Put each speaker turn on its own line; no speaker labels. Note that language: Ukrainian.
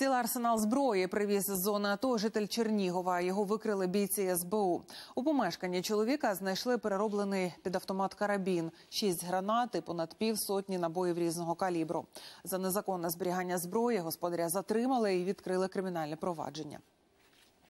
Цілий арсенал зброї привіз з зони АТО житель Чернігова. Його викрили бійці СБУ. У помешканні чоловіка знайшли перероблений під автомат карабін, шість гранат і понад півсотні набоїв різного калібру. За незаконне зберігання зброї господаря затримали і відкрили кримінальне провадження.